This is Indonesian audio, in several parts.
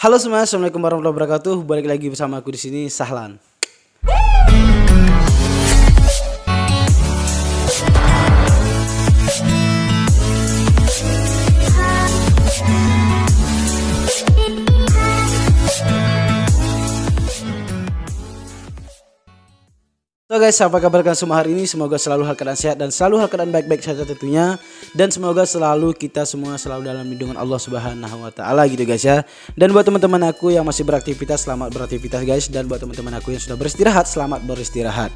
Halo semua, assalamualaikum warahmatullahi wabarakatuh. Balik lagi bersama aku di sini, Sahlan. So guys, apa kabar kalian semua hari ini? Semoga selalu hal keadaan sehat dan selalu hal keadaan baik-baik saja tentunya. Dan semoga selalu kita semua selalu dalam lindungan Allah Subhanahu wa taala gitu guys ya. Dan buat teman-teman aku yang masih beraktivitas, selamat beraktivitas guys. Dan buat teman-teman aku yang sudah beristirahat, selamat beristirahat.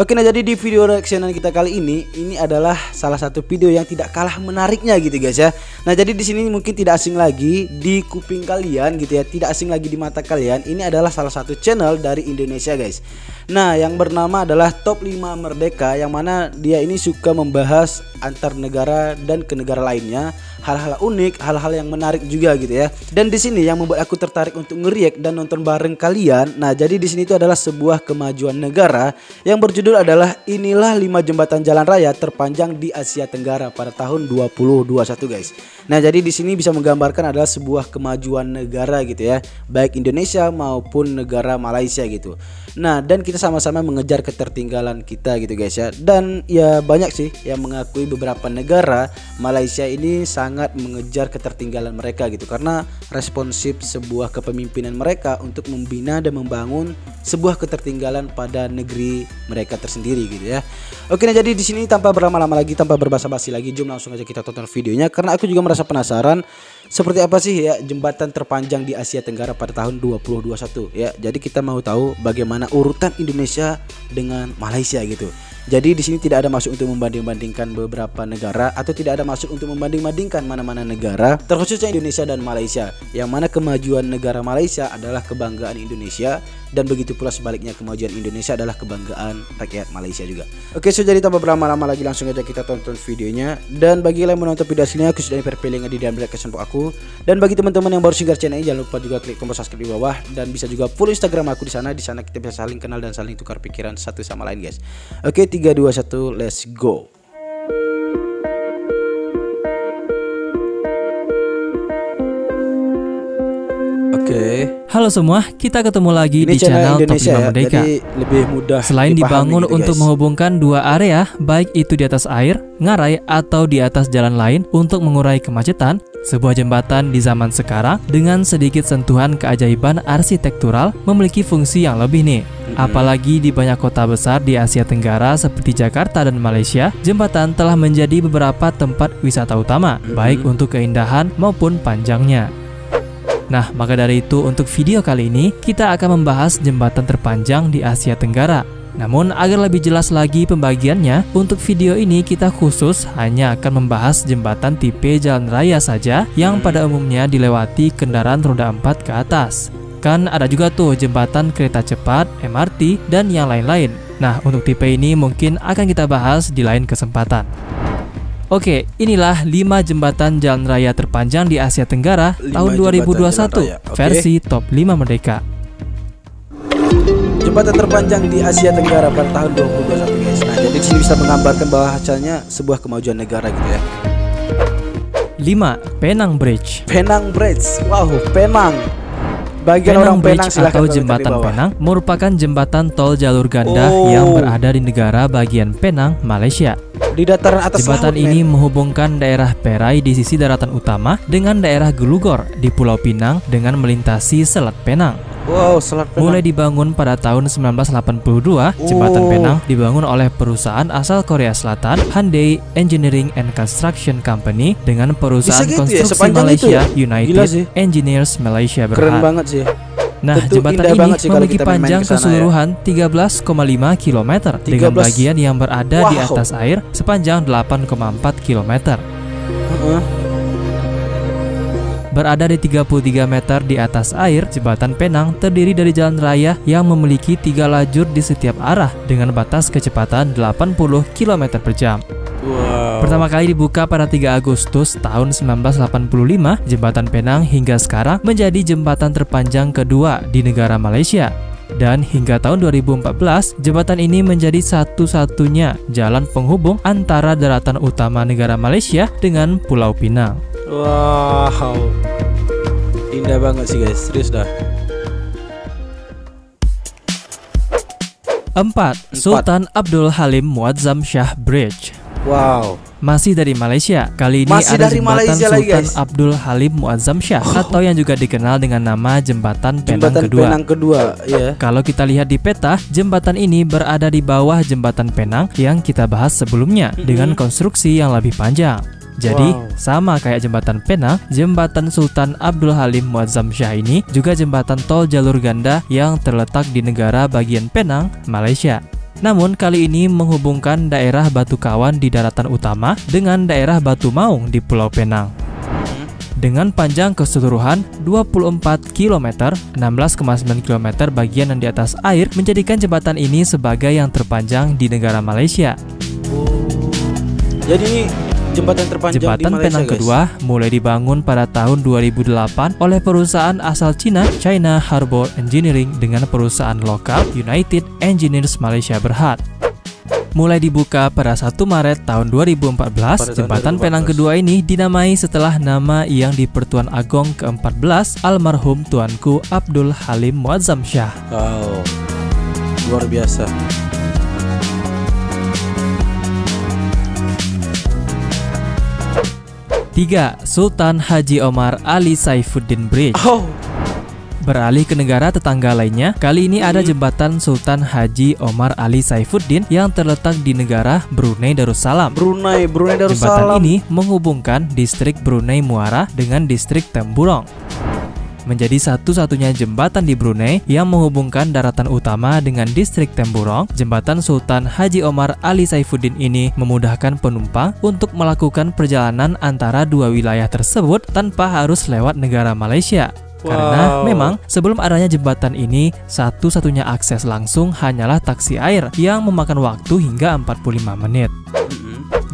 Oke, nah jadi di video reactionan kita kali ini, ini adalah salah satu video yang tidak kalah menariknya gitu guys ya. Nah jadi di sini mungkin tidak asing lagi di kuping kalian gitu ya, tidak asing lagi di mata kalian. Ini adalah salah satu channel dari Indonesia guys. Nah yang bernama adalah Top 5 Merdeka yang mana dia ini suka membahas antar negara dan ke negara lainnya hal-hal unik, hal-hal yang menarik juga gitu ya. Dan di sini yang membuat aku tertarik untuk ngeriak dan nonton bareng kalian. Nah, jadi di sini itu adalah sebuah kemajuan negara yang berjudul adalah inilah 5 jembatan jalan raya terpanjang di Asia Tenggara pada tahun 2021 guys. Nah, jadi di sini bisa menggambarkan adalah sebuah kemajuan negara gitu ya, baik Indonesia maupun negara Malaysia gitu. Nah, dan kita sama-sama mengejar ketertinggalan kita gitu guys ya. Dan ya banyak sih yang mengakui beberapa negara Malaysia ini sangat mengejar ketertinggalan mereka gitu karena responsif sebuah kepemimpinan mereka untuk membina dan membangun sebuah ketertinggalan pada negeri mereka tersendiri gitu ya. Oke, nah jadi di sini tanpa berlama-lama lagi, tanpa berbasa-basi lagi, jom langsung aja kita tonton videonya karena aku juga merasa penasaran seperti apa sih ya jembatan terpanjang di Asia Tenggara pada tahun 2021 ya. Jadi kita mau tahu bagaimana urutan Indonesia dengan Malaysia gitu. Jadi di sini tidak ada maksud untuk membanding-bandingkan beberapa negara atau tidak ada maksud untuk membanding-bandingkan mana-mana negara, terkhususnya Indonesia dan Malaysia. Yang mana kemajuan negara Malaysia adalah kebanggaan Indonesia dan begitu pula sebaliknya kemajuan Indonesia adalah kebanggaan rakyat Malaysia juga. Oke, so jadi tanpa berlama-lama lagi langsung aja kita tonton videonya. Dan bagi yang menonton video sini aku sudah perpilih di dalam description box aku. Dan bagi teman-teman yang baru singgah channel ini jangan lupa juga klik tombol subscribe di bawah dan bisa juga follow Instagram aku di sana. Di sana kita bisa saling kenal dan saling tukar pikiran satu sama lain, guys. Oke, 3 2 1 let's go. Oke. Halo semua, kita ketemu lagi Ini di channel Top 5 Indonesia ya, Merdeka. jadi lebih mudah Selain dibangun gitu, untuk guys. menghubungkan dua area, baik itu di atas air, ngarai, atau di atas jalan lain untuk mengurai kemacetan, sebuah jembatan di zaman sekarang dengan sedikit sentuhan keajaiban arsitektural memiliki fungsi yang lebih nih. Apalagi di banyak kota besar di Asia Tenggara seperti Jakarta dan Malaysia, jembatan telah menjadi beberapa tempat wisata utama, baik untuk keindahan maupun panjangnya. Nah, maka dari itu untuk video kali ini kita akan membahas jembatan terpanjang di Asia Tenggara. Namun agar lebih jelas lagi pembagiannya, untuk video ini kita khusus hanya akan membahas jembatan tipe jalan raya saja yang pada umumnya dilewati kendaraan roda 4 ke atas. Kan ada juga tuh jembatan kereta cepat, MRT, dan yang lain-lain. Nah, untuk tipe ini mungkin akan kita bahas di lain kesempatan. Oke, inilah 5 jembatan jalan raya terpanjang di Asia Tenggara tahun jembatan 2021 jalan raya, oke. versi Top 5 Merdeka. Jembatan terpanjang di Asia Tenggara pada tahun 2021 guys. Nah, jadi di sini bisa menggambarkan bahwa hasilnya sebuah kemajuan negara gitu ya. 5. Penang Bridge. Penang Bridge. Wow, Penang. Bagian Penang orang Bridge Penang silahkan atau jembatan. Penang merupakan jembatan tol jalur ganda Oh. yang berada di negara bagian Penang, Malaysia. Di dataran atas Jembatan laut, ini men. menghubungkan daerah Perai di sisi daratan utama dengan daerah Gelugor di Pulau Pinang dengan melintasi Selat Penang. Wow, Selat Penang. Mulai dibangun pada tahun 1982, jembatan Oh. Penang dibangun oleh perusahaan asal Korea Selatan Hyundai Engineering and Construction Company dengan perusahaan gitu ya, konstruksi itu Malaysia ya? United. Engineers Malaysia Keren Berhad. banget sih. Nah, Tentu jembatan ini sih memiliki panjang ya. keseluruhan 13,5 km dengan 13. bagian yang berada di Wow. atas air sepanjang 8,4 km. Heeh. Berada di 33 meter di atas air, jembatan Penang terdiri dari jalan raya yang memiliki tiga lajur di setiap arah dengan batas kecepatan 80 km per jam. Wow. Pertama kali dibuka pada 3 Agustus tahun 1985, jembatan Penang hingga sekarang menjadi jembatan terpanjang kedua di negara Malaysia. Dan hingga tahun 2014, jembatan ini menjadi satu-satunya jalan penghubung antara daratan utama negara Malaysia dengan Pulau Pinang. Wow. Indah banget sih guys, serius dah. 4. Sultan Abdul Halim Muazzam Shah Bridge Wow. Masih dari Malaysia. Kali ini Masih ada dari jembatan Malaysia lagi, Sultan guys. Abdul Halim Muazzam Shah atau yang juga dikenal dengan nama Jembatan Penang Jembatan Kedua. Penang kedua, ya. Kalau kita lihat di peta, jembatan ini berada di bawah jembatan Penang yang kita bahas sebelumnya dengan konstruksi yang lebih panjang. Jadi, Wow. sama kayak jembatan Penang, jembatan Sultan Abdul Halim Muazzam Shah ini juga jembatan tol jalur ganda yang terletak di negara bagian Penang, Malaysia. Namun kali ini menghubungkan daerah Batu Kawan di daratan utama dengan daerah Batu Maung di Pulau Penang dengan panjang keseluruhan 24 km, 16,9 km bagian yang di atas air menjadikan jembatan ini sebagai yang terpanjang di negara Malaysia. Jadi ini jembatan terpanjang di Jembatan Malaysia, Penang guys. kedua mulai dibangun pada tahun 2008 oleh perusahaan asal Cina, China Harbour Engineering dengan perusahaan lokal United Engineers Malaysia Berhad. Mulai dibuka pada 1 Maret tahun 2014, Pada tahun jembatan 2014. Penang kedua ini dinamai setelah nama yang di Pertuan Agong ke-14 almarhum Tuanku Abdul Halim Muazzam Shah. Wow. Luar biasa. Tiga, Sultan Haji Omar Ali Saifuddin Bridge. Oh, Beralih ke negara tetangga lainnya, kali ini ada jembatan Sultan Haji Omar Ali Saifuddin yang terletak di negara Brunei Darussalam. Brunei, Brunei Jembatan Darussalam. ini menghubungkan distrik Brunei Muara dengan distrik Temburong. Menjadi satu-satunya jembatan di Brunei yang menghubungkan daratan utama dengan distrik Temburong, jembatan Sultan Haji Omar Ali Saifuddin ini memudahkan penumpang untuk melakukan perjalanan antara dua wilayah tersebut tanpa harus lewat negara Malaysia. Karena Wow. memang sebelum adanya jembatan ini, satu-satunya akses langsung hanyalah taksi air yang memakan waktu hingga 45 menit.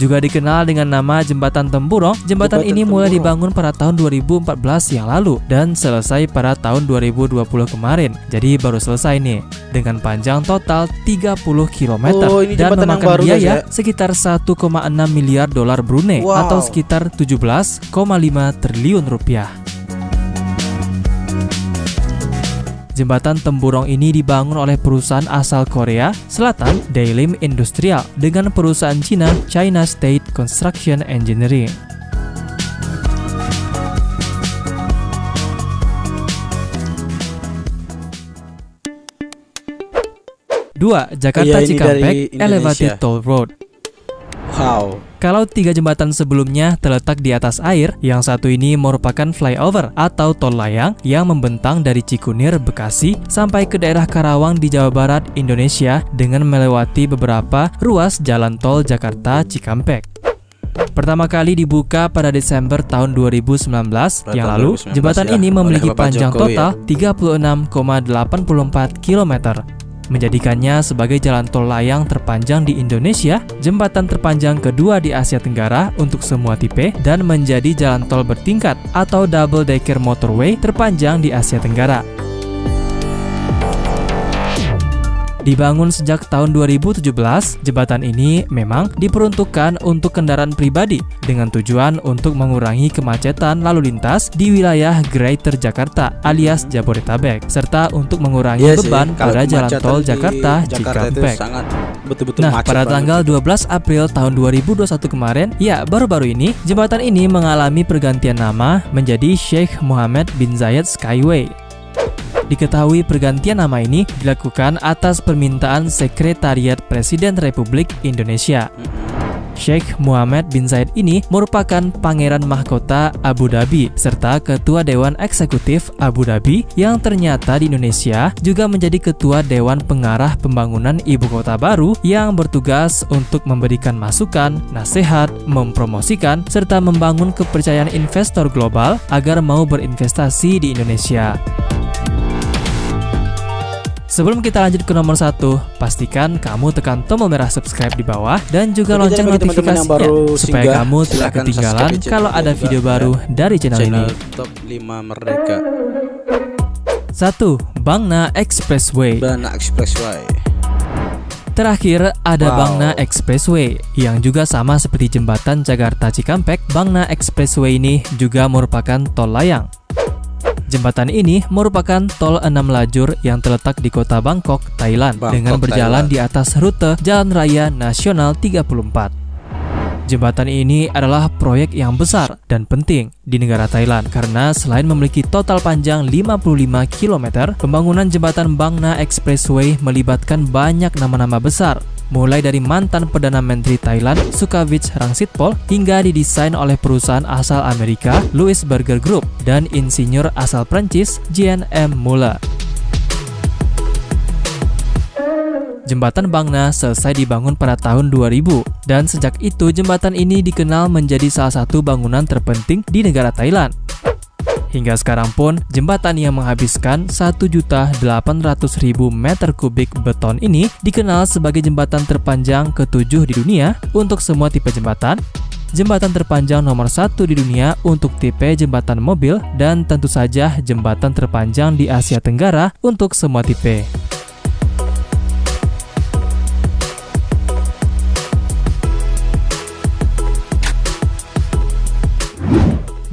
Juga dikenal dengan nama Jembatan Temburong, jembatan, Jembatan ini mulai Temburong. dibangun pada tahun 2014 yang lalu dan selesai pada tahun 2020 kemarin. Jadi baru selesai nih dengan panjang total 30 km Oh, ini dan memakan baru, biaya ya? sekitar 1,6 miliar dolar Brunei Wow. atau sekitar 17,5 triliun rupiah. Jembatan Temburong ini dibangun oleh perusahaan asal Korea Selatan, Dailim Industrial, dengan perusahaan Cina, China State Construction Engineering. Dua, Jakarta Iya, Cikampek Elevated. Toll Road. Wow. Kalau tiga jembatan sebelumnya terletak di atas air, yang satu ini merupakan flyover atau tol layang yang membentang dari Cikunir, Bekasi sampai ke daerah Karawang di Jawa Barat, Indonesia dengan melewati beberapa ruas jalan tol Jakarta Cikampek. Pertama kali dibuka pada Desember tahun 2019 Pada yang lalu, 2019 jembatan ya, ini memiliki panjang Jokowi ya. total 36,84 km menjadikannya sebagai jalan tol layang terpanjang di Indonesia, jembatan terpanjang kedua di Asia Tenggara untuk semua tipe, dan menjadi jalan tol bertingkat atau double decker motorway terpanjang di Asia Tenggara. Dibangun sejak tahun 2017, jembatan ini memang diperuntukkan untuk kendaraan pribadi dengan tujuan untuk mengurangi kemacetan lalu lintas di wilayah Greater Jakarta alias Jabodetabek serta untuk mengurangi Iya sih, beban kalau pada jalan tol Jakarta Cikampek. sangat betul-betul Nah, pada tanggal 12 April tahun 2021 kemarin, ya baru-baru ini, jembatan ini mengalami pergantian nama menjadi Sheikh Mohammed bin Zayed Skyway. Diketahui pergantian nama ini dilakukan atas permintaan Sekretariat Presiden Republik Indonesia. Sheikh Muhammad bin Zayed ini merupakan pangeran mahkota Abu Dhabi serta ketua Dewan Eksekutif Abu Dhabi yang ternyata di Indonesia juga menjadi ketua Dewan Pengarah Pembangunan Ibu Kota Baru yang bertugas untuk memberikan masukan, nasihat, mempromosikan, serta membangun kepercayaan investor global agar mau berinvestasi di Indonesia. Sebelum kita lanjut ke nomor satu, pastikan kamu tekan tombol merah subscribe di bawah dan juga Oke, lonceng notifikasinya baru supaya singgah, kamu tidak ketinggalan kalau ada video baru dari channel, channel ini. top 5 Merdeka 1. Bangna Expressway Bana Expressway. Terakhir ada Wow. Bangna Expressway yang juga sama seperti jembatan Jakarta Cikampek. Bangna Expressway ini juga merupakan tol layang. Jembatan ini merupakan tol 6 lajur yang terletak di kota Bangkok, Thailand Bangkok, dengan berjalan Thailand. di atas rute Jalan Raya Nasional 34. Jembatan ini adalah proyek yang besar dan penting di negara Thailand karena selain memiliki total panjang 55 km, pembangunan jembatan Bangna Expressway melibatkan banyak nama-nama besar mulai dari mantan Perdana Menteri Thailand Sukhawit Rangsitpol hingga didesain oleh perusahaan asal Amerika Louis Berger Group dan insinyur asal Prancis Jean M. Muller. Jembatan Bangna selesai dibangun pada tahun 2000 dan sejak itu jembatan ini dikenal menjadi salah satu bangunan terpenting di negara Thailand. Hingga sekarang pun, jembatan yang menghabiskan 1.800.000 meter kubik beton ini dikenal sebagai jembatan terpanjang ketujuh di dunia untuk semua tipe jembatan, jembatan terpanjang nomor satu di dunia untuk tipe jembatan mobil, dan tentu saja jembatan terpanjang di Asia Tenggara untuk semua tipe.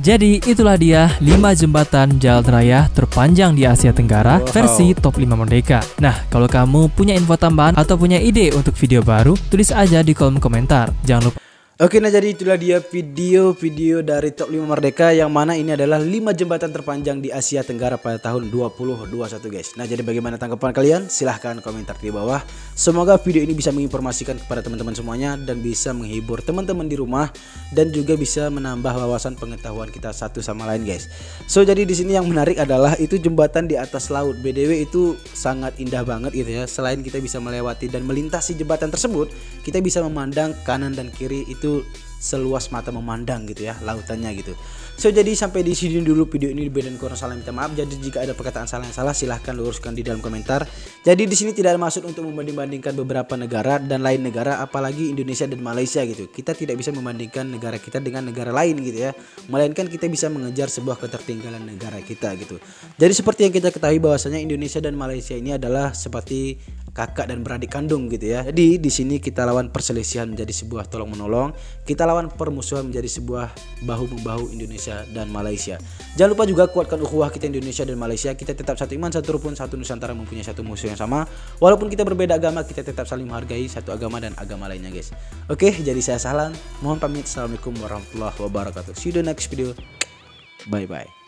Jadi itulah dia 5 jembatan jalan raya terpanjang di Asia Tenggara Wow. versi top 5 Merdeka. Nah, kalau kamu punya info tambahan atau punya ide untuk video baru, tulis aja di kolom komentar. Jangan lupa Oke nah jadi itulah dia video-video dari Top 5 Merdeka yang mana ini adalah 5 jembatan terpanjang di Asia Tenggara pada tahun 2021 guys. Nah jadi bagaimana tanggapan kalian? Silahkan komentar di bawah. Semoga video ini bisa menginformasikan kepada teman-teman semuanya dan bisa menghibur teman-teman di rumah dan juga bisa menambah wawasan pengetahuan kita satu sama lain guys. So jadi di sini yang menarik adalah itu jembatan di atas laut. BDW itu sangat indah banget gitu ya. Selain kita bisa melewati dan melintasi jembatan tersebut, kita bisa memandang kanan dan kiri itu seluas mata memandang gitu ya lautannya gitu. So jadi sampai di sini dulu video ini dan kurang salah minta maaf. Jadi jika ada perkataan salah yang salah silahkan luruskan di dalam komentar. Jadi di sini tidak ada maksud untuk membanding-bandingkan beberapa negara dan lain negara apalagi Indonesia dan Malaysia gitu. Kita tidak bisa membandingkan negara kita dengan negara lain gitu ya. Melainkan kita bisa mengejar sebuah ketertinggalan negara kita gitu. Jadi seperti yang kita ketahui bahwasanya Indonesia dan Malaysia ini adalah seperti kakak dan beradik kandung gitu ya. Jadi di sini kita lawan perselisihan menjadi sebuah tolong menolong, kita lawan permusuhan menjadi sebuah bahu membahu Indonesia dan Malaysia. Jangan lupa juga kuatkan ukhuwah kita Indonesia dan Malaysia. Kita tetap satu iman, satu rukun, satu nusantara mempunyai satu musuh yang sama. Walaupun kita berbeda agama, kita tetap saling menghargai satu agama dan agama lainnya, guys. Oke, jadi saya Sahlan. Mohon pamit. Assalamualaikum warahmatullahi wabarakatuh. See you the next video. Bye bye.